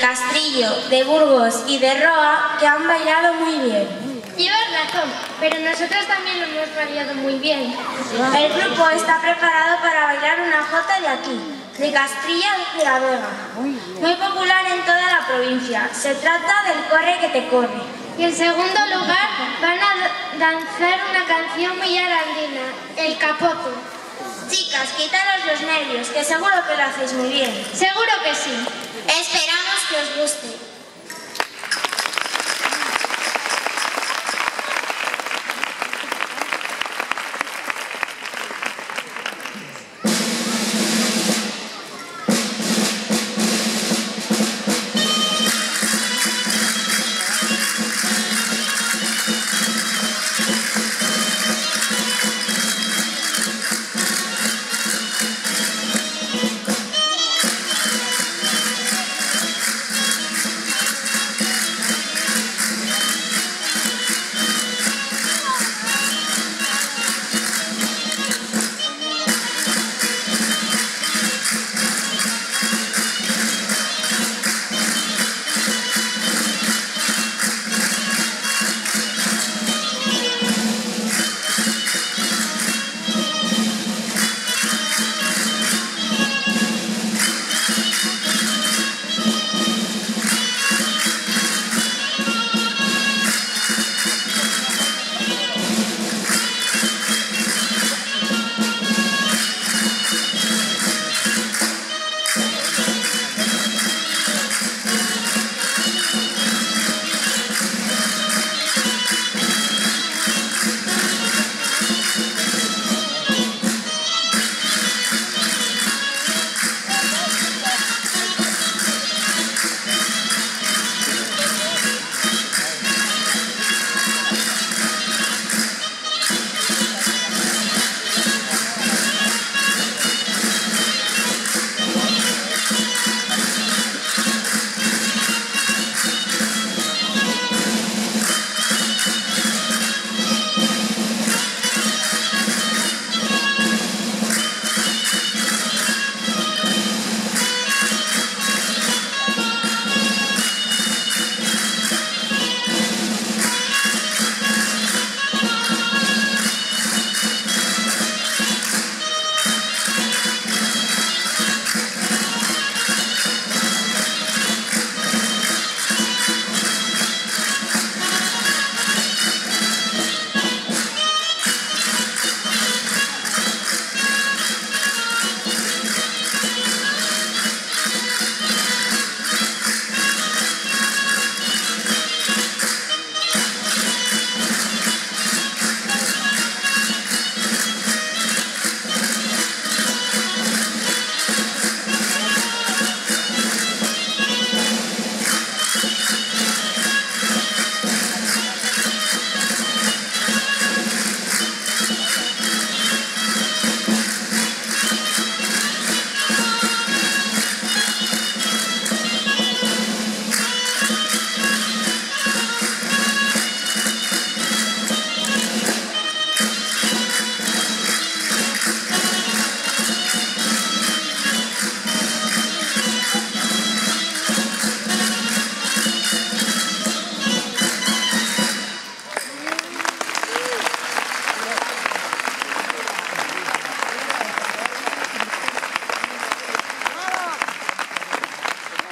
Castrillo, de Burgos y de Roa que han bailado muy bien. Llevas razón, pero nosotros también lo hemos bailado muy bien. El grupo está preparado para bailar una jota de aquí, de Castilla de la Vega, muy popular en toda la provincia. Se trata del corre que te corre. Y en segundo lugar van a danzar una canción muy arandina, el capoto. Chicas, quitaros los nervios, que seguro que lo hacéis muy bien. Seguro que sí. Esperamos gostei.